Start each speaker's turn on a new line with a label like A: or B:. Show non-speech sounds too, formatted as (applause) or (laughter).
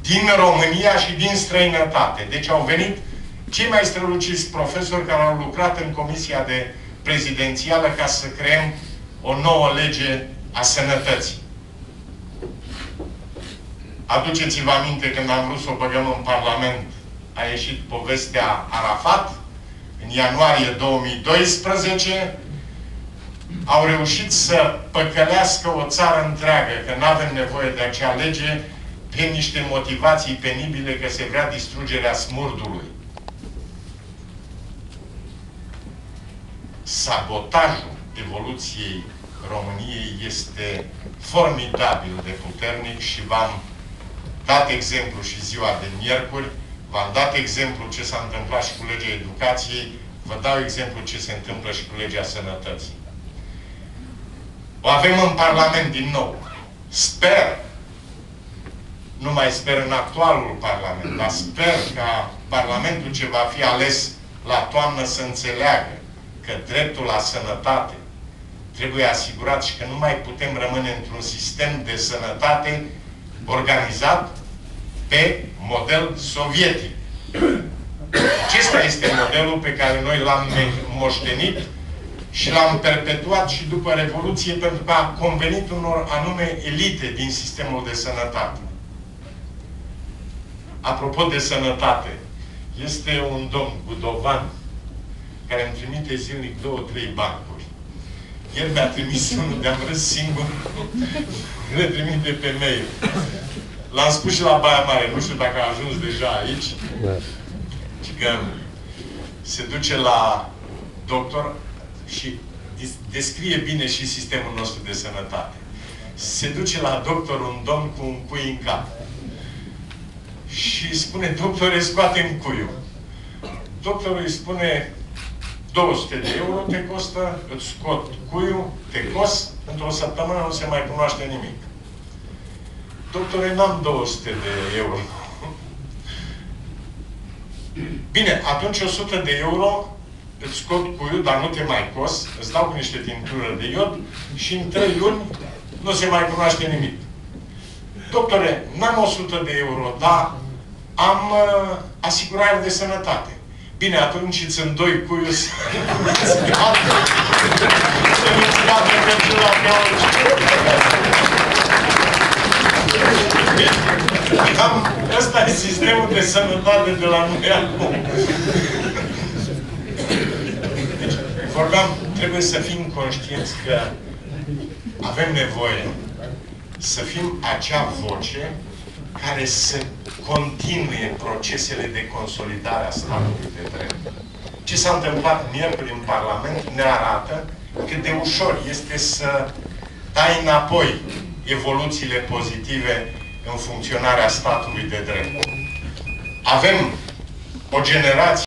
A: din România și din străinătate. Deci au venit cei mai străluciți profesori care au lucrat în Comisia de Prezidențială ca să creăm o nouă lege a sănătății. Aduceți-vă aminte când am vrut să o băgăm în Parlament, a ieșit povestea Arafat, în ianuarie 2012, au reușit să păcălească o țară întreagă, că nu avem nevoie de acea lege, pe niște motivații penibile că se vrea distrugerea smurdului. Sabotajul evoluției României este formidabil de puternic și v-am dat exemplu și ziua de miercuri, v-am dat exemplu ce s-a întâmplat și cu legea educației, vă dau exemplu ce se întâmplă și cu legea sănătății. O avem în Parlament din nou. Sper, nu mai sper în actualul Parlament, dar sper ca Parlamentul ce va fi ales la toamnă să înțeleagă că dreptul la sănătate trebuie asigurat și că nu mai putem rămâne într-un sistem de sănătate organizat pe model sovietic. Acesta este modelul pe care noi l-am moștenit și l-am perpetuat și după Revoluție pentru că a convenit unor anume elite din sistemul de sănătate. Apropo de sănătate, este un domn Budovan care îmi trimite zilnic două, trei bancuri. Ieri mi-a trimis (laughs) unul de-am râs singur, (laughs) le trimite pe mail. L-am spus și la Baia Mare, nu știu dacă a ajuns deja aici, da. că se duce la doctor și descrie bine și sistemul nostru de sănătate. Se duce la doctor un domn cu un cui în cap. Și spune, doctore, scoatem cuiul. Doctorul îi spune, 200 de euro te costă, îți scot cuiul, te cost, într-o săptămână nu se mai cunoaște nimic. Doctore, n-am 200 de euro. Bine, atunci 100 de euro îți scot cuiul, dar nu te mai cos, îți dau cu niște tintură de iod și în 3 luni nu se mai cunoaște nimic. Doctore, n-am 100 de euro, dar am uh, asigurare de sănătate. Bine, atunci îți în doi cuiul să nu-ți scape pentru la Cam ăsta e sistemul de sănătate de la noi acum. Deci, vorbeam, trebuie să fim conștienți că avem nevoie să fim acea voce care să continue procesele de consolidare a statului de drept. Ce s-a întâmplat miercuri în Parlament ne arată cât de ușor este să dai înapoi evoluțiile pozitive în funcționarea statului de drept. Avem o generație